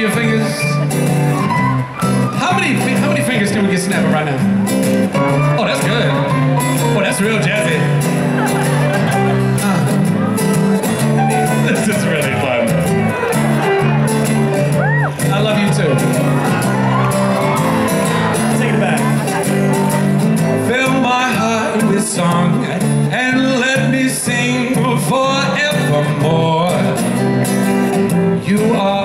your fingers. How many how many fingers can we get snapping right now? Oh, that's good. Oh, that's real jazzy. Ah. This is really fun. I love you too. Take it back. Fill my heart with song and let me sing forevermore. You are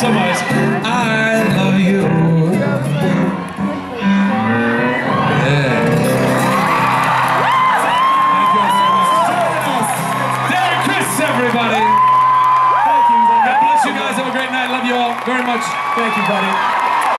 so much. I love you. Thank you so much. Everybody. God bless you guys. Have a great night. Love you all very much. Thank you, buddy.